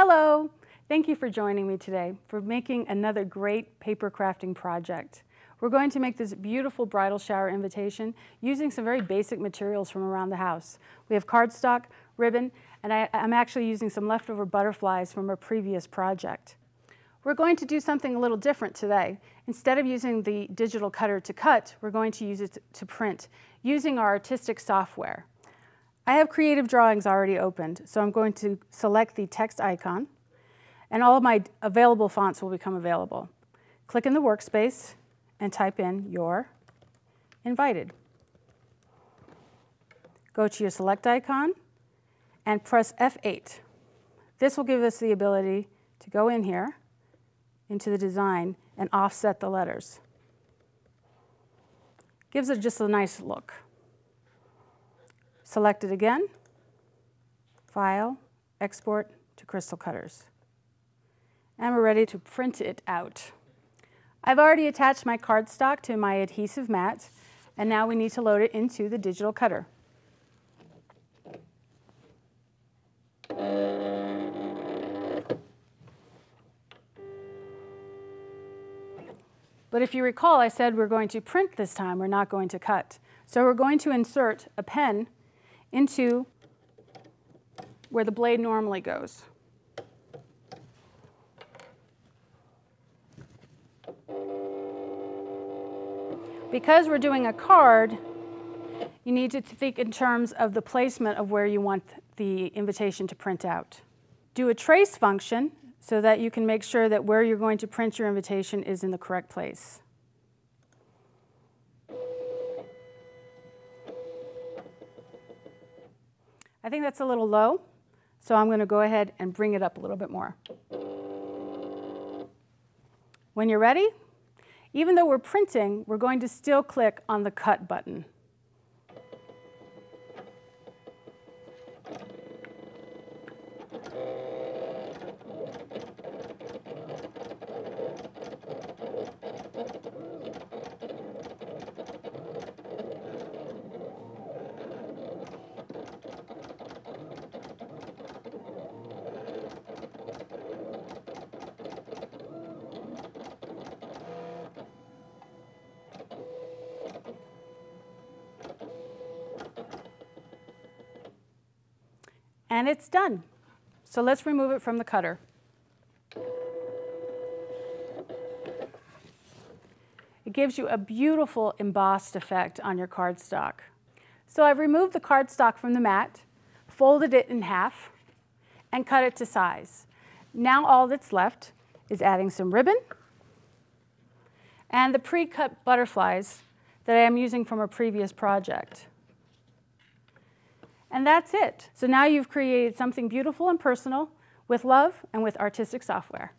Hello! Thank you for joining me today for making another great paper crafting project. We're going to make this beautiful bridal shower invitation using some very basic materials from around the house. We have cardstock, ribbon, and I, am actually using some leftover butterflies from a previous project. We're going to do something a little different today. Instead of using the digital cutter to cut, we're going to use it to print using our artistic software. I have creative drawings already opened, so I'm going to select the text icon, and all of my available fonts will become available. Click in the workspace and type in your invited. Go to your select icon and press F8. This will give us the ability to go in here into the design and offset the letters. Gives it just a nice look. Select it again, File, Export to Crystal Cutters. And we're ready to print it out. I've already attached my cardstock to my adhesive mat, and now we need to load it into the digital cutter. But if you recall, I said we're going to print this time, we're not going to cut. So we're going to insert a pen into where the blade normally goes. Because we're doing a card, you need to think in terms of the placement of where you want the invitation to print out. Do a trace function so that you can make sure that where you're going to print your invitation is in the correct place. I think that's a little low, so I'm going to go ahead and bring it up a little bit more. When you're ready, even though we're printing, we're going to still click on the Cut button. And it's done. So let's remove it from the cutter. It gives you a beautiful embossed effect on your cardstock. So I've removed the cardstock from the mat, folded it in half, and cut it to size. Now all that's left is adding some ribbon and the pre-cut butterflies that I am using from a previous project. And that's it. So now you've created something beautiful and personal with love and with artistic software.